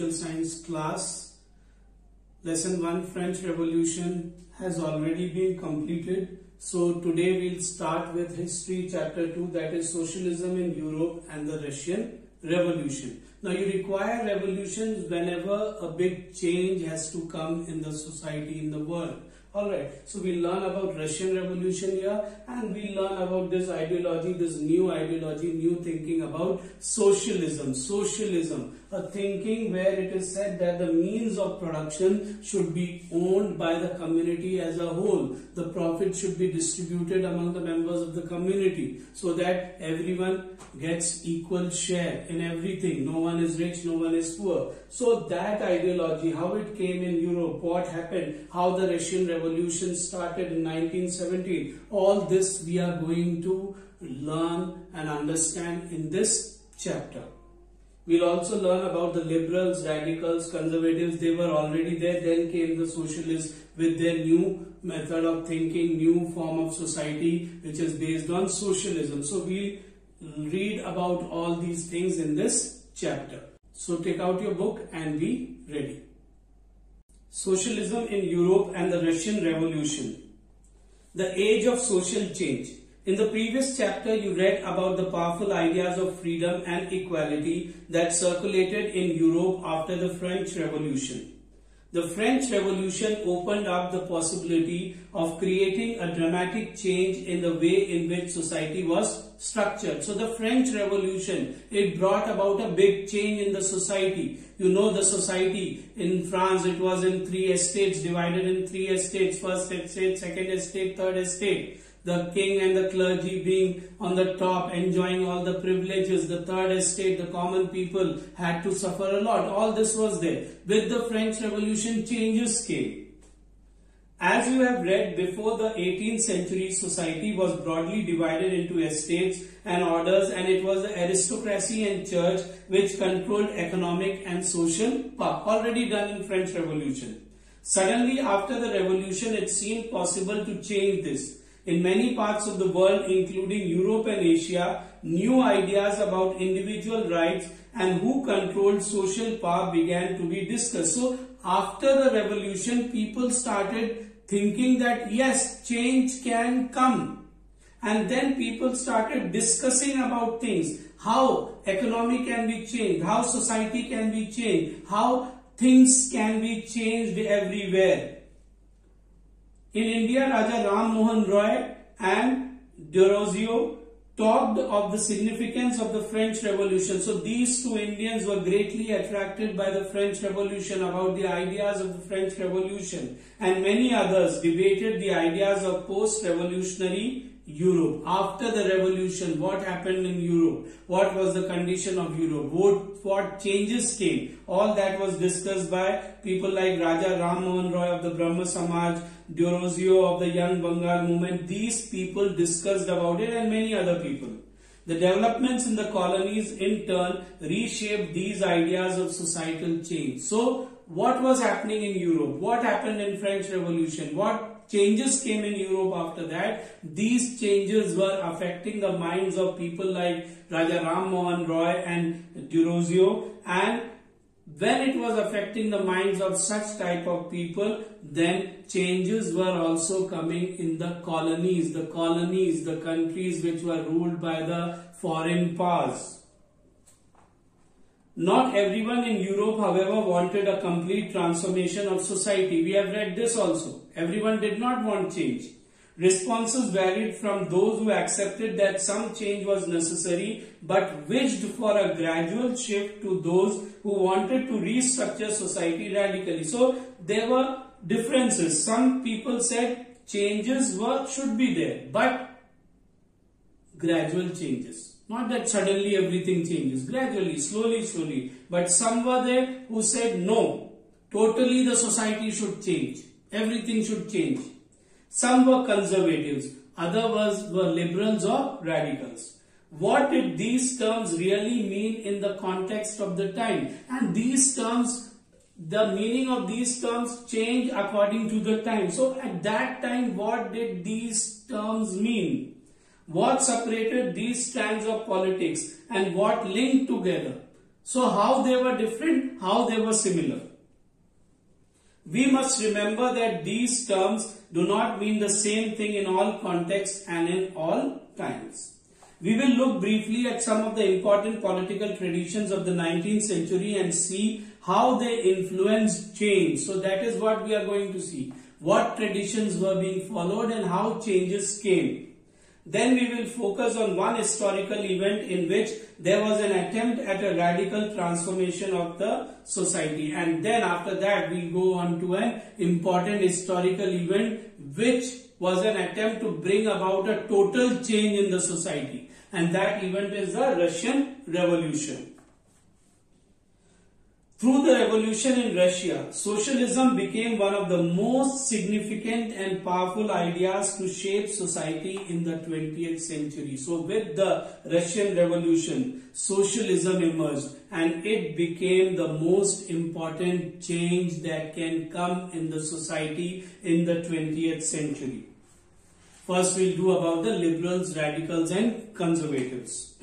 social science class. Lesson 1 French Revolution has already been completed. So today we'll start with history chapter 2 that is socialism in Europe and the Russian Revolution. Now you require revolutions whenever a big change has to come in the society in the world. Alright, so we learn about Russian Revolution here and we learn about this ideology, this new ideology, new thinking about socialism. Socialism, a thinking where it is said that the means of production should be owned by the community as a whole. The profit should be distributed among the members of the community so that everyone gets equal share in everything. No one is rich, no one is poor. So that ideology, how it came in Europe, what happened, how the Russian Revolution started in 1917, all this we are going to learn and understand in this chapter. We'll also learn about the liberals, radicals, conservatives. They were already there. Then came the socialists with their new method of thinking, new form of society, which is based on socialism. So we'll read about all these things in this chapter. So take out your book and be ready. Socialism in Europe and the Russian Revolution. The age of social change. In the previous chapter, you read about the powerful ideas of freedom and equality that circulated in Europe after the French Revolution. The French Revolution opened up the possibility of creating a dramatic change in the way in which society was structured. So the French Revolution, it brought about a big change in the society. You know the society in France, it was in three estates, divided in three estates, first estate, second estate, third estate the king and the clergy being on the top, enjoying all the privileges. The third estate, the common people had to suffer a lot. All this was there. With the French Revolution, changes came. As you have read, before the 18th century, society was broadly divided into estates and orders and it was the aristocracy and church which controlled economic and social power. Already done in French Revolution. Suddenly, after the revolution, it seemed possible to change this. In many parts of the world, including Europe and Asia, new ideas about individual rights and who controlled social power began to be discussed. So, after the revolution, people started thinking that yes, change can come. And then people started discussing about things, how economy can be changed, how society can be changed, how things can be changed everywhere. In India, Raja Ram Mohan Roy and Derozio talked of the significance of the French Revolution. So these two Indians were greatly attracted by the French Revolution, about the ideas of the French Revolution. And many others debated the ideas of post-revolutionary Europe. After the revolution, what happened in Europe? What was the condition of Europe? What, what changes came? All that was discussed by people like Raja Ram Mohan Roy of the Brahmo Samaj, Derozio of the Young Bengal movement. These people discussed about it and many other people. The developments in the colonies in turn reshaped these ideas of societal change. So, what was happening in Europe? What happened in French Revolution? What changes came in Europe after that. These changes were affecting the minds of people like Raja Ram Mohan Roy and Derozio and when it was affecting the minds of such type of people, then changes were also coming in the colonies, the colonies, the countries which were ruled by the foreign powers. Not everyone in Europe, however, wanted a complete transformation of society. We have read this also. Everyone did not want change. Responses varied from those who accepted that some change was necessary but wished for a gradual shift to those who wanted to restructure society radically. So there were differences. Some people said changes were should be there but gradual changes. Not that suddenly everything changes, gradually, slowly, slowly. But some were there who said no, totally the society should change. Everything should change. Some were conservatives, others were liberals or radicals. What did these terms really mean in the context of the time? And these terms, the meaning of these terms change according to the time. So at that time, what did these terms mean? What separated these strands of politics and what linked together? So how they were different, how they were similar. We must remember that these terms do not mean the same thing in all contexts and in all times. We will look briefly at some of the important political traditions of the 19th century and see how they influenced change. So that is what we are going to see. What traditions were being followed and how changes came. Then we will focus on one historical event in which there was an attempt at a radical transformation of the society. And then after that we'll go on to an important historical event which was an attempt to bring about a total change in the society. And that event is the Russian Revolution. Through the revolution in Russia, socialism became one of the most significant and powerful ideas to shape society in the 20th century. So with the Russian revolution, socialism emerged and it became the most important change that can come in the society in the 20th century. First we'll do about the liberals, radicals and conservatives.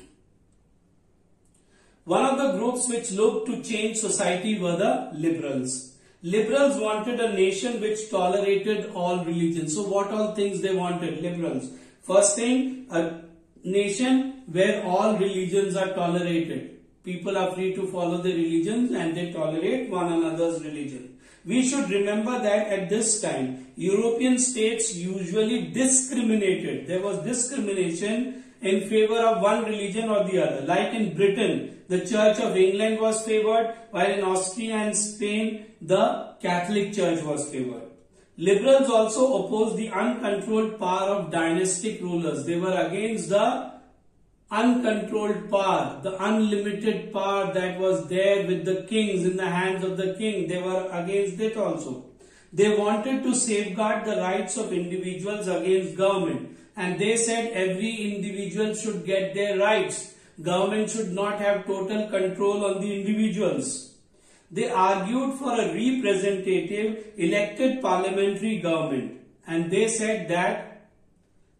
One of the groups which looked to change society were the liberals. Liberals wanted a nation which tolerated all religions. So what all things they wanted? Liberals. First thing, a nation where all religions are tolerated. People are free to follow their religions and they tolerate one another's religion. We should remember that at this time, European states usually discriminated. There was discrimination in favor of one religion or the other. Like in Britain, the Church of England was favored, while in Austria and Spain, the Catholic Church was favored. Liberals also opposed the uncontrolled power of dynastic rulers. They were against the uncontrolled power, the unlimited power that was there with the kings in the hands of the king. They were against it also. They wanted to safeguard the rights of individuals against government and they said every individual should get their rights government should not have total control on the individuals. They argued for a representative elected parliamentary government and they said that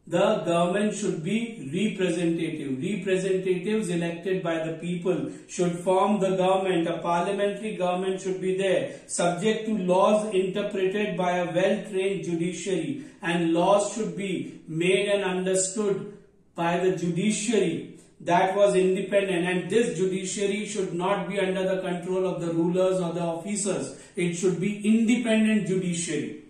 the government should be representative. Representatives elected by the people should form the government. A parliamentary government should be there, subject to laws interpreted by a well-trained judiciary and laws should be made and understood by the judiciary that was independent and this judiciary should not be under the control of the rulers or the officers. It should be independent judiciary.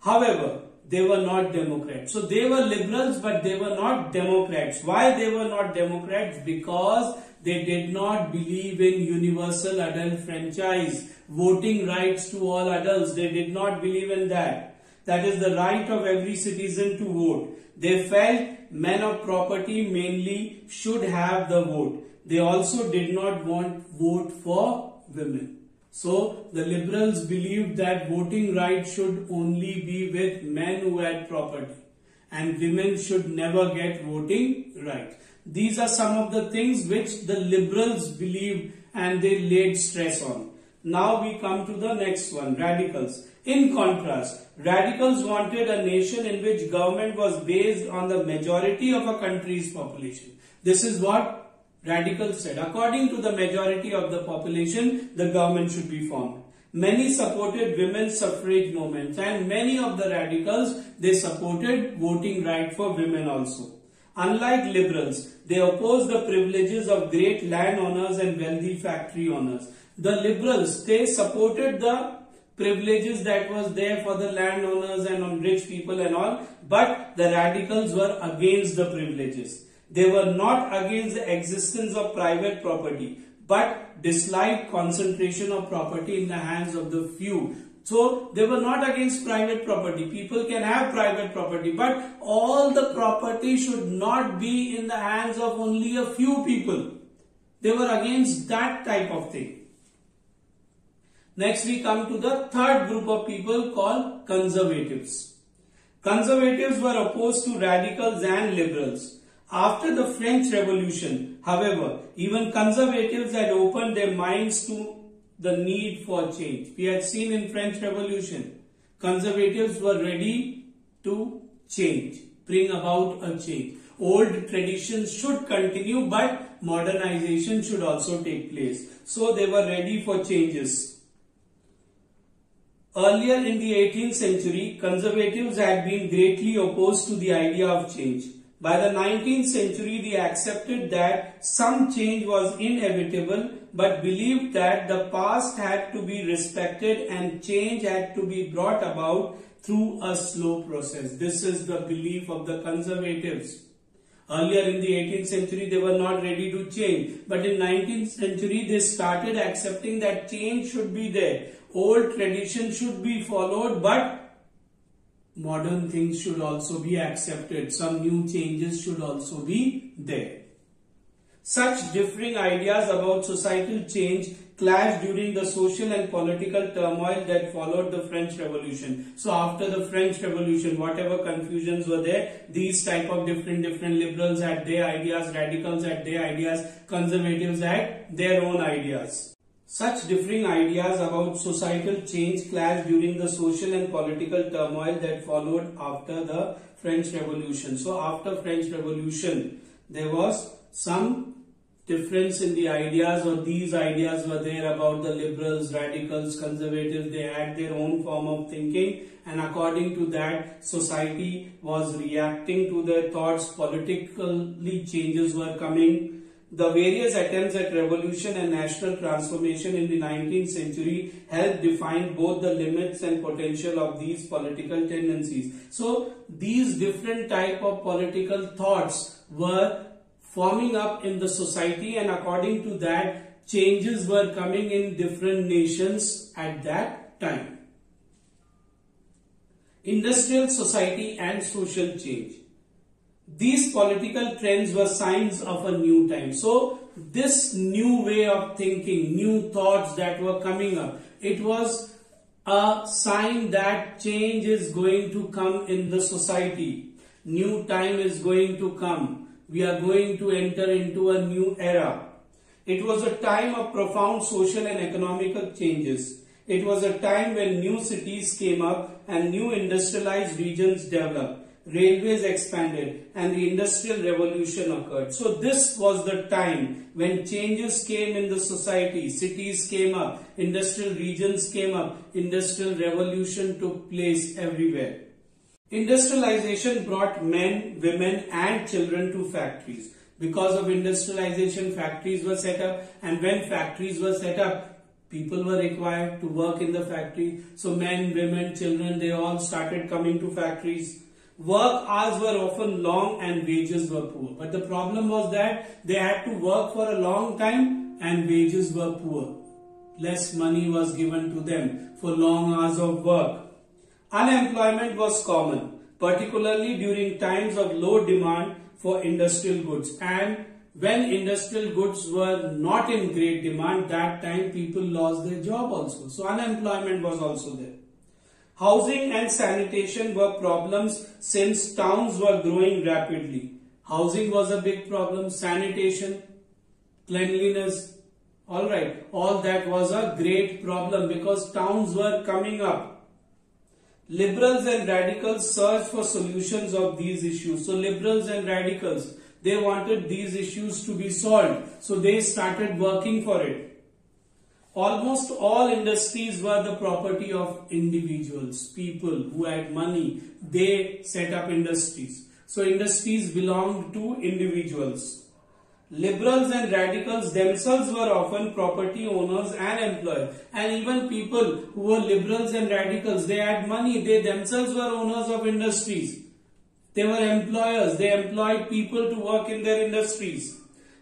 However, they were not Democrats. So they were liberals but they were not Democrats. Why they were not Democrats? Because they did not believe in universal adult franchise, voting rights to all adults. They did not believe in that. That is the right of every citizen to vote. They felt men of property mainly should have the vote. They also did not want vote for women. So the liberals believed that voting rights should only be with men who had property and women should never get voting rights. These are some of the things which the liberals believed and they laid stress on. Now we come to the next one, radicals. In contrast, radicals wanted a nation in which government was based on the majority of a country's population. This is what radicals said. According to the majority of the population, the government should be formed. Many supported women's suffrage movements and many of the radicals, they supported voting right for women also. Unlike liberals, they opposed the privileges of great landowners and wealthy factory owners. The liberals, they supported the privileges that was there for the landowners and rich people and all but the radicals were against the privileges. They were not against the existence of private property but disliked concentration of property in the hands of the few. So they were not against private property. People can have private property but all the property should not be in the hands of only a few people. They were against that type of thing Next we come to the third group of people called conservatives. Conservatives were opposed to radicals and liberals. After the French Revolution, however, even conservatives had opened their minds to the need for change. We had seen in French Revolution, conservatives were ready to change, bring about a change. Old traditions should continue but modernization should also take place. So they were ready for changes. Earlier in the 18th century, conservatives had been greatly opposed to the idea of change. By the 19th century, they accepted that some change was inevitable but believed that the past had to be respected and change had to be brought about through a slow process. This is the belief of the conservatives. Earlier in the 18th century, they were not ready to change. But in 19th century, they started accepting that change should be there. Old tradition should be followed, but modern things should also be accepted. Some new changes should also be there. Such differing ideas about societal change clashed during the social and political turmoil that followed the French Revolution. So after the French Revolution, whatever confusions were there, these type of different different liberals had their ideas, radicals had their ideas, conservatives had their own ideas. Such differing ideas about societal change clashed during the social and political turmoil that followed after the French Revolution. So after French Revolution, there was some difference in the ideas or these ideas were there about the liberals, radicals, conservatives. They had their own form of thinking and according to that society was reacting to their thoughts. Politically changes were coming. The various attempts at revolution and national transformation in the 19th century helped define both the limits and potential of these political tendencies. So these different type of political thoughts were forming up in the society and according to that changes were coming in different nations at that time. Industrial society and social change. These political trends were signs of a new time. So this new way of thinking, new thoughts that were coming up, it was a sign that change is going to come in the society. New time is going to come we are going to enter into a new era. It was a time of profound social and economical changes. It was a time when new cities came up and new industrialized regions developed. Railways expanded and the industrial revolution occurred. So this was the time when changes came in the society. Cities came up, industrial regions came up, industrial revolution took place everywhere. Industrialization brought men, women and children to factories. Because of industrialization, factories were set up and when factories were set up, people were required to work in the factory. So men, women, children, they all started coming to factories. Work hours were often long and wages were poor. But the problem was that they had to work for a long time and wages were poor. Less money was given to them for long hours of work. Unemployment was common, particularly during times of low demand for industrial goods and when industrial goods were not in great demand, that time people lost their job also. So unemployment was also there. Housing and sanitation were problems since towns were growing rapidly. Housing was a big problem, sanitation, cleanliness, alright, all that was a great problem because towns were coming up liberals and radicals searched for solutions of these issues. So liberals and radicals, they wanted these issues to be solved. So they started working for it. Almost all industries were the property of individuals, people who had money. They set up industries. So industries belonged to individuals. Liberals and radicals themselves were often property owners and employers. And even people who were liberals and radicals, they had money. They themselves were owners of industries. They were employers. They employed people to work in their industries.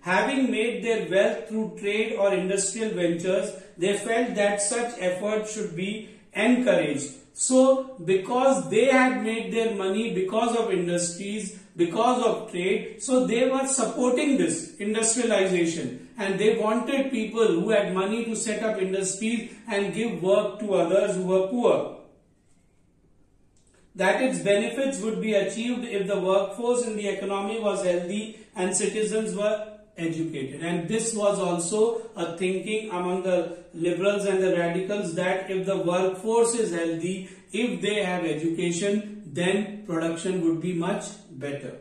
Having made their wealth through trade or industrial ventures, they felt that such effort should be encouraged. So, because they had made their money because of industries, because of trade. So they were supporting this industrialization and they wanted people who had money to set up industries and give work to others who were poor. That its benefits would be achieved if the workforce in the economy was healthy and citizens were educated. And this was also a thinking among the liberals and the radicals that if the workforce is healthy, if they have education, then production would be much better.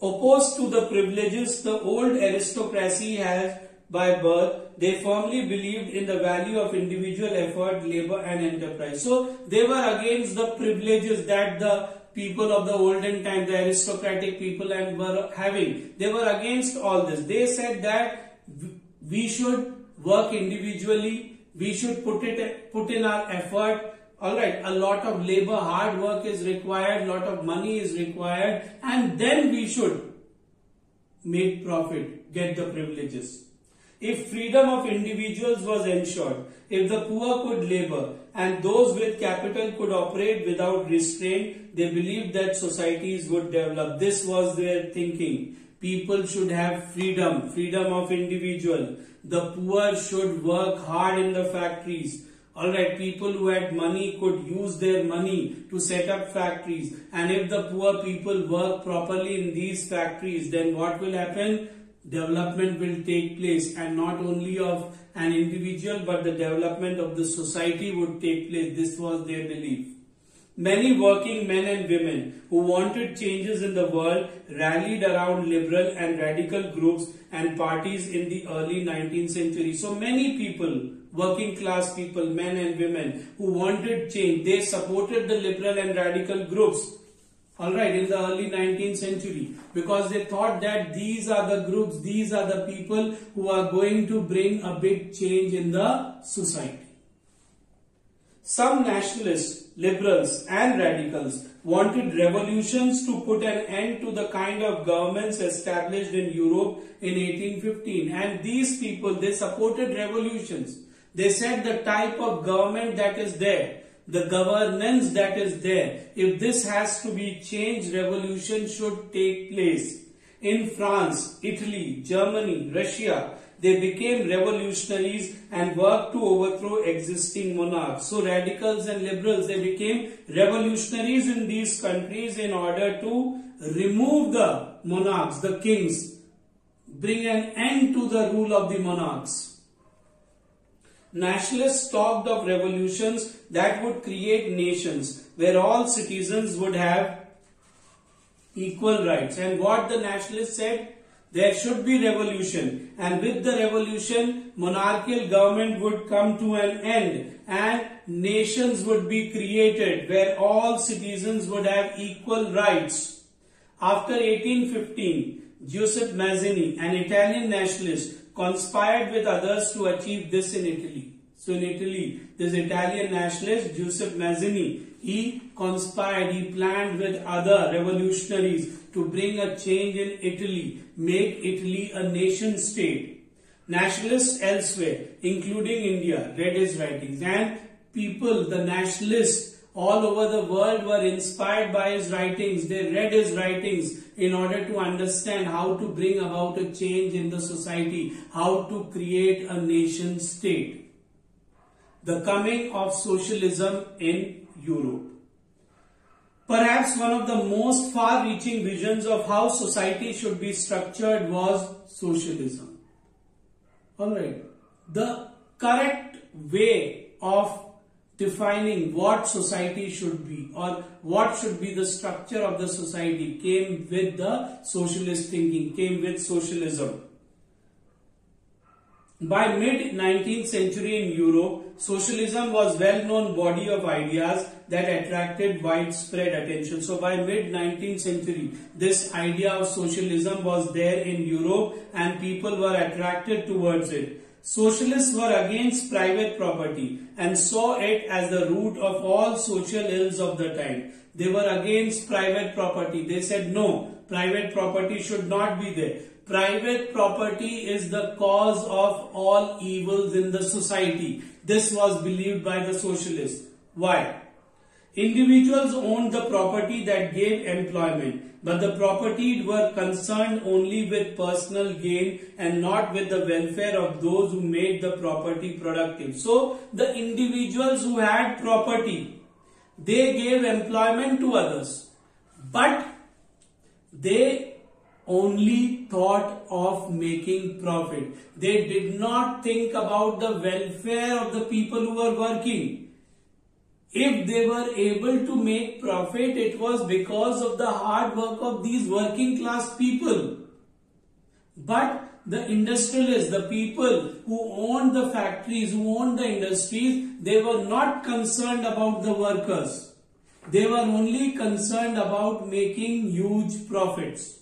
Opposed to the privileges the old aristocracy has by birth, they firmly believed in the value of individual effort, labor and enterprise. So they were against the privileges that the people of the olden time, the aristocratic people and were having. They were against all this. They said that we should work individually, we should put it put in our effort. Alright, a lot of labor, hard work is required, a lot of money is required and then we should make profit, get the privileges. If freedom of individuals was ensured, if the poor could labor and those with capital could operate without restraint, they believed that societies would develop. This was their thinking. People should have freedom, freedom of individual. The poor should work hard in the factories. Alright, people who had money could use their money to set up factories. And if the poor people work properly in these factories, then what will happen? development will take place and not only of an individual but the development of the society would take place. This was their belief. Many working men and women who wanted changes in the world rallied around liberal and radical groups and parties in the early 19th century. So many people, working class people, men and women who wanted change, they supported the liberal and radical groups Alright, in the early 19th century because they thought that these are the groups, these are the people who are going to bring a big change in the society. Some nationalists, liberals and radicals wanted revolutions to put an end to the kind of governments established in Europe in 1815 and these people they supported revolutions. They said the type of government that is there the governance that is there. If this has to be changed, revolution should take place. In France, Italy, Germany, Russia, they became revolutionaries and worked to overthrow existing monarchs. So radicals and liberals, they became revolutionaries in these countries in order to remove the monarchs, the kings, bring an end to the rule of the monarchs. Nationalists talked of revolutions that would create nations where all citizens would have equal rights. And what the nationalists said? There should be revolution and with the revolution monarchical government would come to an end and nations would be created where all citizens would have equal rights. After 1815, Giuseppe Mazzini, an Italian nationalist, conspired with others to achieve this in Italy. So in Italy, this Italian nationalist Giuseppe Mazzini, he conspired, he planned with other revolutionaries to bring a change in Italy, make Italy a nation state. Nationalists elsewhere, including India, read his writings and people, the nationalists all over the world were inspired by his writings. They read his writings in order to understand how to bring about a change in the society, how to create a nation state. The coming of socialism in Europe. Perhaps one of the most far-reaching visions of how society should be structured was socialism. Alright, the correct way of defining what society should be or what should be the structure of the society came with the socialist thinking, came with socialism. By mid 19th century in Europe, socialism was well-known body of ideas that attracted widespread attention. So by mid 19th century, this idea of socialism was there in Europe and people were attracted towards it. Socialists were against private property and saw it as the root of all social ills of the time. They were against private property. They said no, private property should not be there. Private property is the cause of all evils in the society. This was believed by the socialists. Why? Individuals owned the property that gave employment but the property were concerned only with personal gain and not with the welfare of those who made the property productive. So the individuals who had property, they gave employment to others, but they only thought of making profit. They did not think about the welfare of the people who were working. If they were able to make profit, it was because of the hard work of these working class people. But the industrialists, the people who owned the factories, who owned the industries, they were not concerned about the workers. They were only concerned about making huge profits.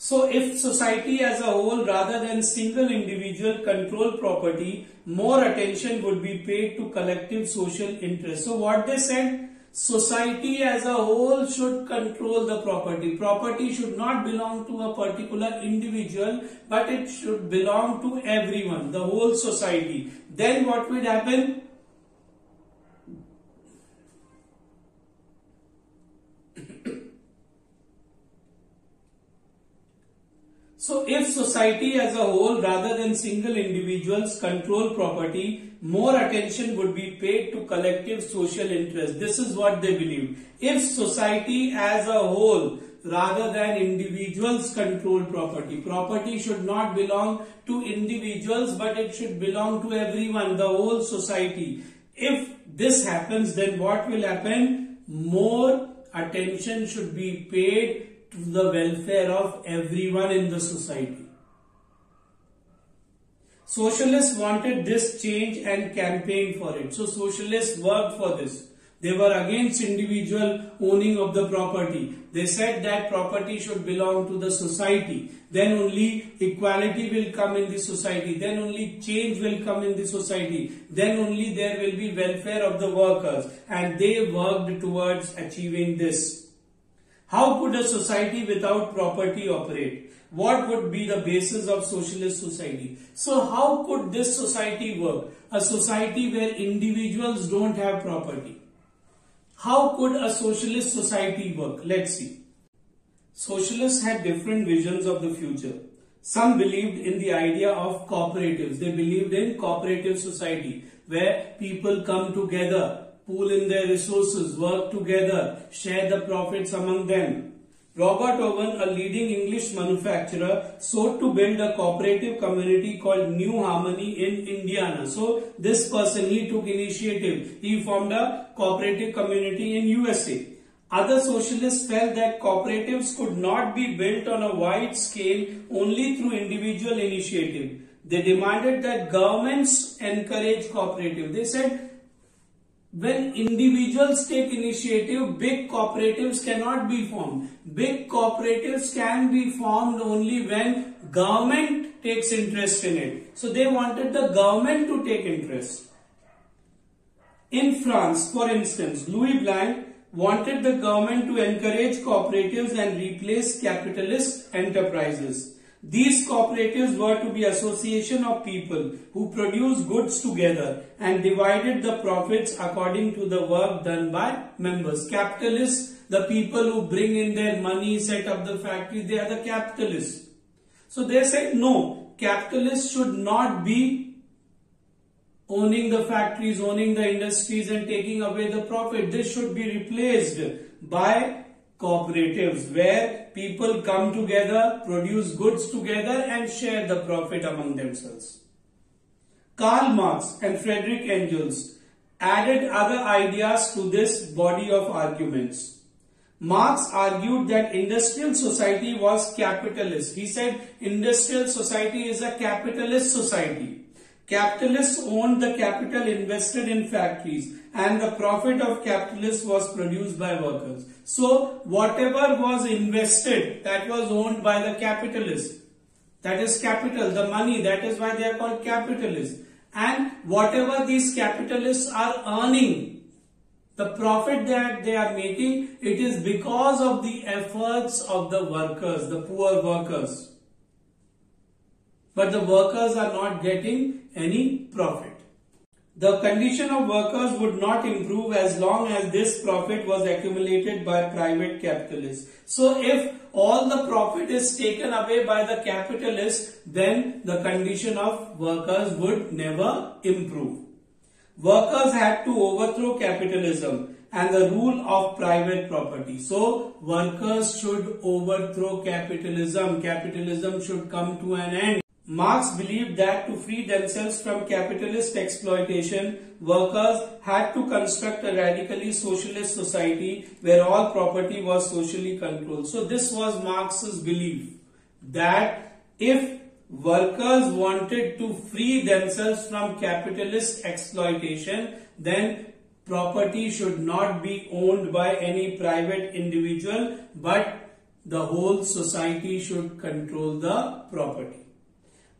So if society as a whole rather than single individual control property, more attention would be paid to collective social interest. So what they said, society as a whole should control the property. Property should not belong to a particular individual, but it should belong to everyone, the whole society. Then what would happen? So if society as a whole rather than single individuals control property, more attention would be paid to collective social interest. This is what they believe. If society as a whole rather than individuals control property, property should not belong to individuals but it should belong to everyone, the whole society. If this happens then what will happen? More attention should be paid to the welfare of everyone in the society. Socialists wanted this change and campaigned for it. So socialists worked for this. They were against individual owning of the property. They said that property should belong to the society. Then only equality will come in the society. Then only change will come in the society. Then only there will be welfare of the workers. And they worked towards achieving this. How could a society without property operate? What would be the basis of socialist society? So how could this society work? A society where individuals don't have property. How could a socialist society work? Let's see. Socialists had different visions of the future. Some believed in the idea of cooperatives. They believed in cooperative society where people come together pool in their resources, work together, share the profits among them. Robert Owen, a leading English manufacturer, sought to build a cooperative community called New Harmony in Indiana. So this person, he took initiative. He formed a cooperative community in USA. Other socialists felt that cooperatives could not be built on a wide scale only through individual initiative. They demanded that governments encourage cooperative. They said when individuals take initiative, big cooperatives cannot be formed. Big cooperatives can be formed only when government takes interest in it. So they wanted the government to take interest. In France, for instance, Louis Blanc wanted the government to encourage cooperatives and replace capitalist enterprises. These cooperatives were to be association of people who produce goods together and divided the profits according to the work done by members. Capitalists, the people who bring in their money, set up the factories, they are the capitalists. So they said no, capitalists should not be owning the factories, owning the industries and taking away the profit. This should be replaced by cooperatives where people come together, produce goods together and share the profit among themselves. Karl Marx and Frederick Engels added other ideas to this body of arguments. Marx argued that industrial society was capitalist. He said industrial society is a capitalist society. Capitalists owned the capital invested in factories and the profit of capitalists was produced by workers. So whatever was invested that was owned by the capitalists. That is capital, the money, that is why they are called capitalists. And whatever these capitalists are earning, the profit that they are making, it is because of the efforts of the workers, the poor workers. But the workers are not getting any profit. The condition of workers would not improve as long as this profit was accumulated by private capitalists. So if all the profit is taken away by the capitalists, then the condition of workers would never improve. Workers had to overthrow capitalism and the rule of private property. So workers should overthrow capitalism. Capitalism should come to an end. Marx believed that to free themselves from capitalist exploitation, workers had to construct a radically socialist society where all property was socially controlled. So this was Marx's belief that if workers wanted to free themselves from capitalist exploitation, then property should not be owned by any private individual, but the whole society should control the property.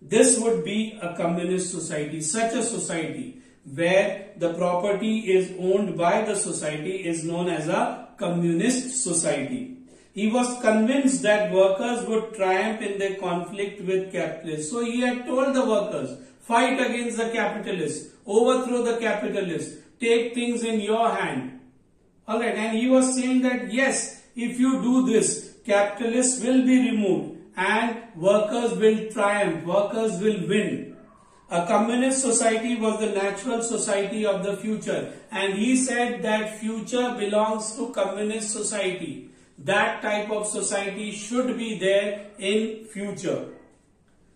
This would be a communist society. Such a society where the property is owned by the society is known as a communist society. He was convinced that workers would triumph in their conflict with capitalists. So he had told the workers, fight against the capitalists, overthrow the capitalists, take things in your hand. Alright, and he was saying that yes, if you do this, capitalists will be removed and workers will triumph, workers will win. A communist society was the natural society of the future and he said that future belongs to communist society. That type of society should be there in future.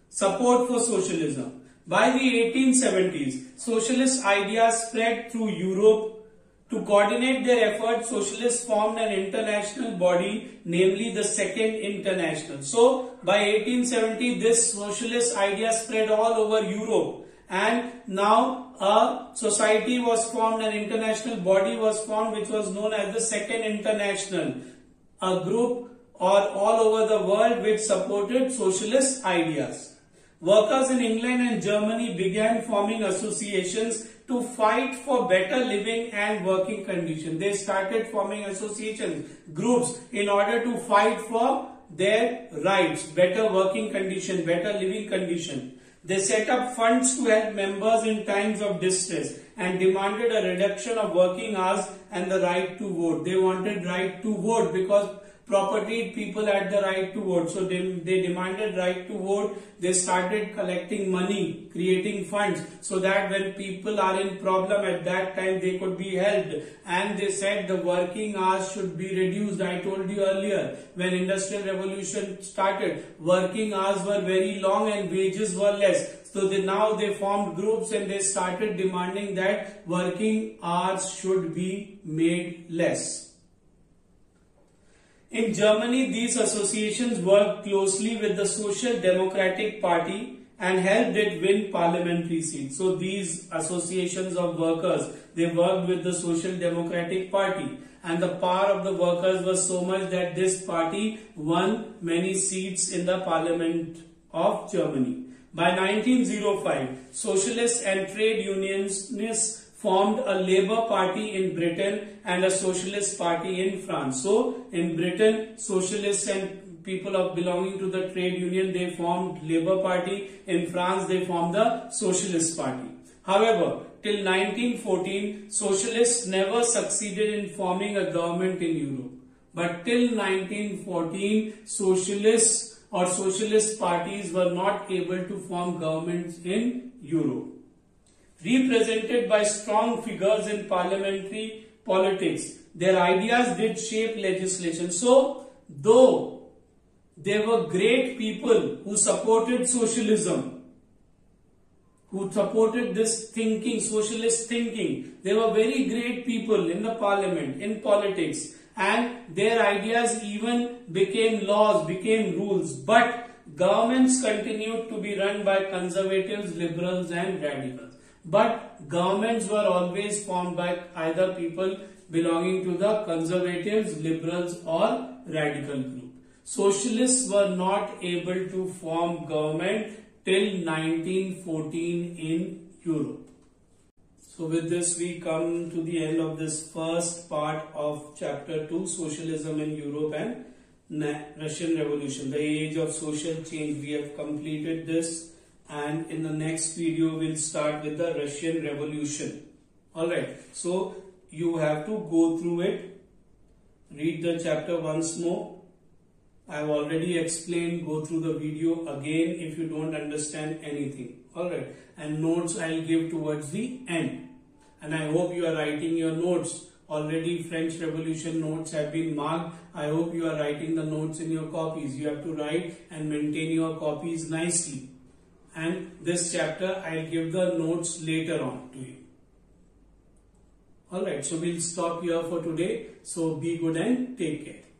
Support for socialism. By the 1870s, socialist ideas spread through Europe, to coordinate their efforts, socialists formed an international body, namely the Second International. So, by 1870, this socialist idea spread all over Europe and now a society was formed, an international body was formed which was known as the Second International, a group or all over the world which supported socialist ideas. Workers in England and Germany began forming associations to fight for better living and working conditions. They started forming associations, groups in order to fight for their rights, better working condition, better living condition. They set up funds to help members in times of distress and demanded a reduction of working hours and the right to vote. They wanted right to vote because property people had the right to vote. So they, they demanded right to vote. They started collecting money, creating funds so that when people are in problem at that time they could be helped. And they said the working hours should be reduced. I told you earlier when industrial revolution started, working hours were very long and wages were less. So they, now they formed groups and they started demanding that working hours should be made less. In Germany, these associations worked closely with the Social Democratic Party and helped it win parliamentary seats. So these associations of workers, they worked with the Social Democratic Party and the power of the workers was so much that this party won many seats in the parliament of Germany. By 1905, socialists and trade unionists formed a Labour Party in Britain and a Socialist Party in France. So in Britain, socialists and people of belonging to the trade union, they formed Labour Party. In France, they formed the Socialist Party. However, till 1914, socialists never succeeded in forming a government in Europe. But till 1914, socialists or socialist parties were not able to form governments in Europe represented by strong figures in parliamentary politics. Their ideas did shape legislation. So, though there were great people who supported socialism, who supported this thinking, socialist thinking, there were very great people in the parliament, in politics, and their ideas even became laws, became rules. But governments continued to be run by conservatives, liberals and radicals. But governments were always formed by either people belonging to the conservatives, liberals or radical group. Socialists were not able to form government till 1914 in Europe. So with this we come to the end of this first part of chapter 2 Socialism in Europe and Russian Revolution. The age of social change. We have completed this and in the next video we'll start with the Russian Revolution. Alright, so you have to go through it, read the chapter once more. I've already explained, go through the video again if you don't understand anything. Alright, and notes I'll give towards the end. And I hope you are writing your notes. Already French Revolution notes have been marked. I hope you are writing the notes in your copies. You have to write and maintain your copies nicely and this chapter I'll give the notes later on to you. Alright, so we'll stop here for today. So be good and take care.